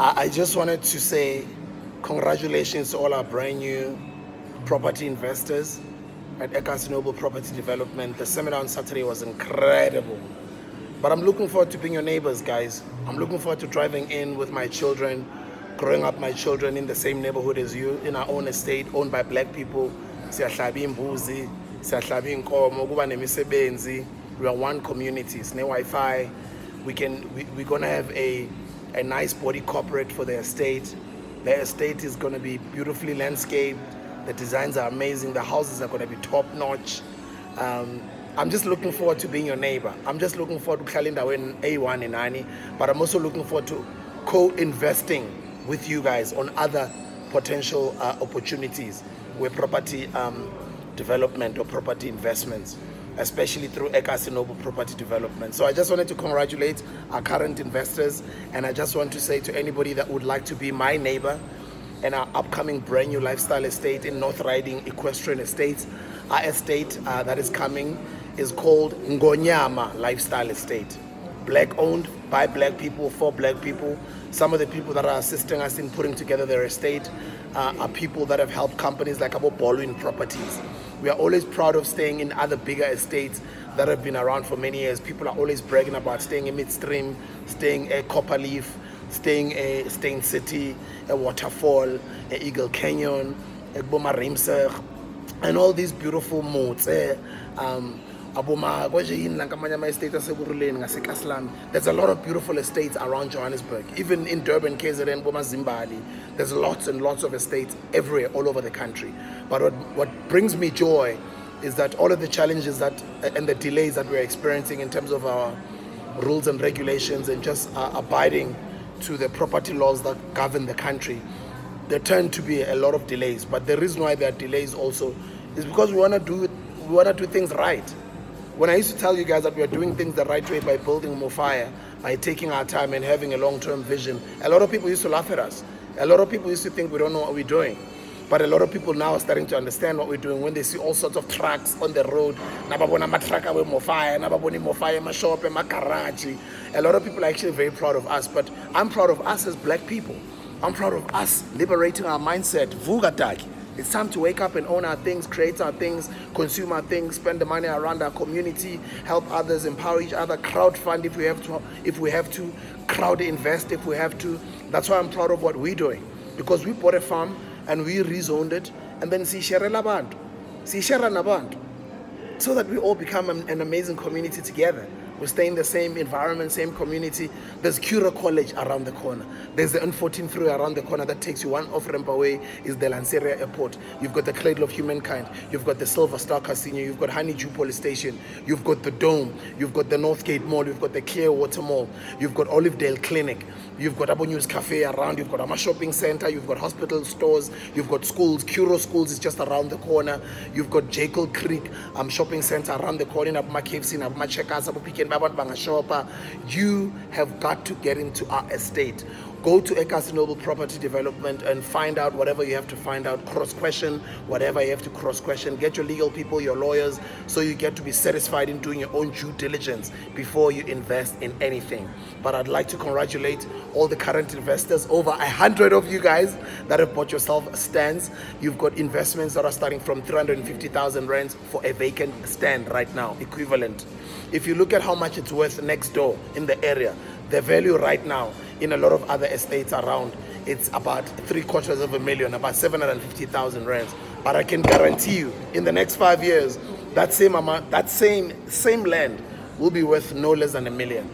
I, I just wanted to say congratulations to all our brand new property investors at Ekasi Noble Property Development. The seminar on Saturday was incredible. But I'm looking forward to being your neighbors, guys. I'm looking forward to driving in with my children, growing up my children in the same neighborhood as you, in our own estate, owned by black people. Siyahlaba imbuzi, siyahlaba inkomo, kuba nemisebenzi. We are one community, sine Wi-Fi. We can, we, we're gonna have a, a nice body corporate for the estate. The estate is gonna be beautifully landscaped. The designs are amazing. The houses are gonna be top notch. Um, I'm just looking forward to being your neighbor. I'm just looking forward to Kalinda in A1 in Ani, but I'm also looking forward to co-investing with you guys on other potential uh, opportunities with property um, development or property investments, especially through Ekasi Noble Property Development. So I just wanted to congratulate our current investors, and I just want to say to anybody that would like to be my neighbor, and our upcoming brand new lifestyle estate in North Riding Equestrian Estates. Our estate uh, that is coming is called Ngonyama Lifestyle Estate. Black owned by black people for black people. Some of the people that are assisting us in putting together their estate uh, are people that have helped companies like Abo Balwin Properties. We are always proud of staying in other bigger estates that have been around for many years. People are always bragging about staying in midstream, staying at Copperleaf, staying a Steyn City, a waterfall, a Eagle Canyon, a Boma and all these beautiful eh? um, aboma there's a lot of beautiful estates around johannesburg. Even in durban kzn boma zimbali there's lots and lots of estates everywhere all over the country. But what, what brings me joy is that all of the challenges that and the delays that we're experiencing in terms of our rules and regulations and just uh, abiding to the property laws that govern the country there tend to be a lot of delays. But the reason why there are delays also is because we want to do we want to do things right when I used to tell you guys that we are doing things the right way by building more fire, by taking our time and having a long-term vision, a lot of people used to laugh at us. A lot of people used to think we don't know what we're doing. But a lot of people now are starting to understand what we're doing when they see all sorts of trucks on the road. Matraka we mashop, makarachi. A lot of people are actually very proud of us, but I'm proud of us as black people. I'm proud of us liberating our mindset. Vugataki. It's time to wake up and own our things, create our things, consume our things, spend the money around our community, help others, empower each other, crowd fund if we have to, if we have to, crowd invest if we have to. That's why I'm proud of what we're doing. Because we bought a farm and we rezoned it and then siyisherela abantu. Siyishera nabantu. So that we all become an, an amazing community together. We stay in the same environment, same community. There's Curro College around the corner. There's the N14 freeway around the corner that takes you one off ramp away is the Lanseria Airport. You've got the Cradle of Humankind. You've got the Silver Star Casino. You've got Honeydew Police Station. You've got the Dome. You've got the Northgate Mall. You've got the Clearwater Mall. You've got Olivedale Clinic. You've got Abo News Cafe around. You've got Ama Shopping Center. You've got hospital stores. You've got schools. Curro Schools is just around the corner. You've got Jackal Creek um, Shopping Center around the corner. Abuma KFC, Abuma Checkers, Abu Pick You have got to get into our estate. Go to Ekasi Noble Property Development and find out whatever you have to find out. Cross question whatever you have to cross question. Get your legal people, your lawyers, so you get to be satisfied in doing your own due diligence before you invest in anything. But I'd like to congratulate all the current investors, over a hundred of you guys that have bought yourself stands. You've got investments that are starting from 350,000 rands for a vacant stand right now, equivalent. If you look at how much it's worth next door in the area, the value right now in a lot of other estates around, it's about three quarters of a million, about 750,000 rands. But I can guarantee you, in the next five years, that same amount, that same same land will be worth no less than a million.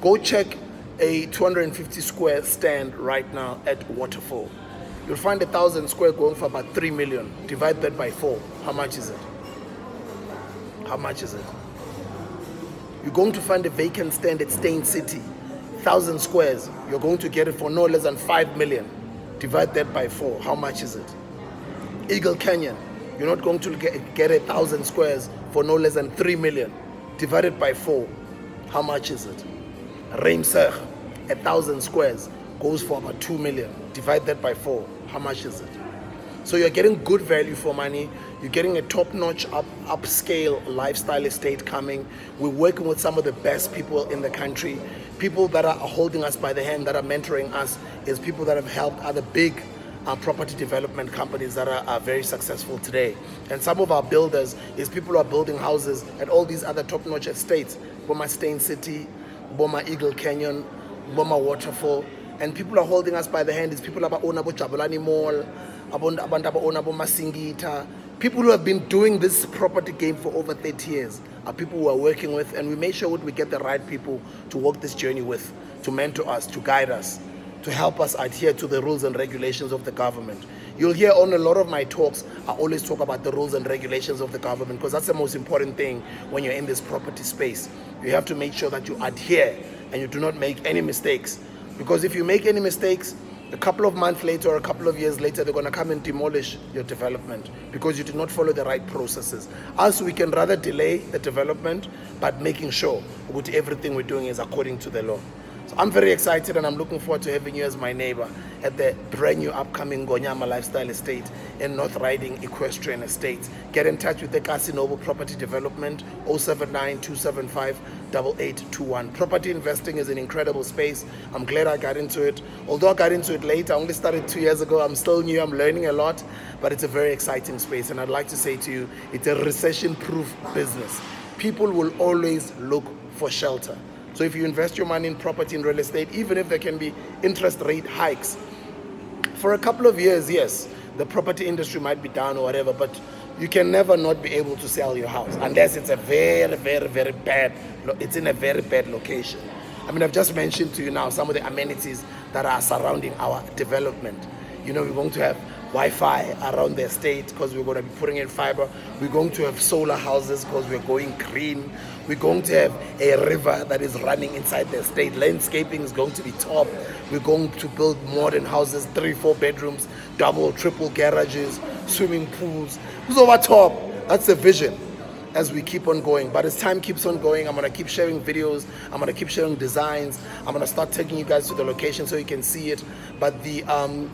Go check a 250 square stand right now at Waterfall. You'll find a thousand square going for about three million. Divide that by four. How much is it? How much is it? You're going to find a vacant stand at Steyn City, thousand squares. You're going to get it for no less than five million. Divide that by four. How much is it? Eagle Canyon. You're not going to get, get a thousand squares for no less than three million. Divided by four. How much is it? Reimseg, a thousand squares goes for about two million. Divide that by four. How much is it? So you're getting good value for money. You're getting a top-notch, up, upscale lifestyle estate coming. We're working with some of the best people in the country people that are holding us by the hand, that are mentoring us, is people that have helped other big uh, property development companies that are, are, very successful today. And some of our builders is people who are building houses at all these other top-notch estates, Boma Steyn City, Boma Eagle Canyon, Boma Waterfall, and people are holding us by the hand. It's people about Ona Jabulani Mall, people who have been doing this property game for over 30 years are people who are working with, and we make sure that we get the right people to walk this journey with, to mentor us, to guide us to help us adhere to the rules and regulations of the government. You'll hear on a lot of my talks, I always talk about the rules and regulations of the government because that's the most important thing when you're in this property space. You have to make sure that you adhere and you do not make any mistakes. Because if you make any mistakes, a couple of months later or a couple of years later, they're going to come and demolish your development because you did not follow the right processes. Us, we can rather delay the development, but making sure that everything we're doing is according to the law. So I'm very excited and I'm looking forward to having you as my neighbor at the brand new upcoming Ngonyama Lifestyle Estate in North Riding Equestrian Estate. Get in touch with the Kasi Noble Property Development 079 275 8821. Property investing is an incredible space. I'm glad I got into it. Although I got into it late, I only started two years ago. I'm still new, I'm learning a lot, but it's a very exciting space. And I'd like to say to you, it's a recession proof business. People will always look for shelter. So if you invest your money in property and real estate, even if there can be interest rate hikes, for a couple of years, yes, the property industry might be down or whatever, but you can never not be able to sell your house unless it's a very, very, very bad, it's in a very bad location. I mean, I've just mentioned to you now some of the amenities that are surrounding our development. You know, we're going to have Wi-Fi around the estate because we're going to be putting in fiber. We're going to have solar houses because we're going green. We're going to have a river that is running inside the estate. Landscaping is going to be top. We're going to build modern houses, three, four bedrooms, double, triple garages, swimming pools. Who's over top? That's the vision as we keep on going. But as time keeps on going, I'm gonna keep sharing videos. I'm gonna keep sharing designs. I'm gonna start taking you guys to the location so you can see it. But the um,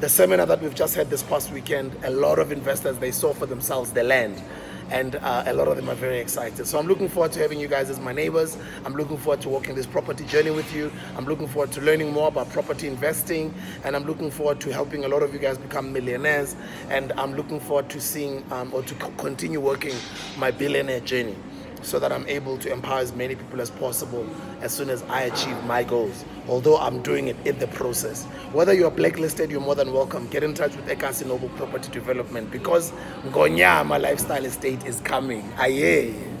the seminar that we've just had this past weekend, a lot of investors, they saw for themselves the land and uh, a lot of them are very excited. So I'm looking forward to having you guys as my neighbors. I'm looking forward to walking this property journey with you. I'm looking forward to learning more about property investing, and I'm looking forward to helping a lot of you guys become millionaires. And I'm looking forward to seeing um, or to continue working my billionaire journey so that I'm able to empower as many people as possible as soon as I achieve my goals, although I'm doing it in the process. Whether you're blacklisted, you're more than welcome. Get in touch with Ekasi Noble Property Development because Ngonyama Lifestyle Estate is coming. Aye.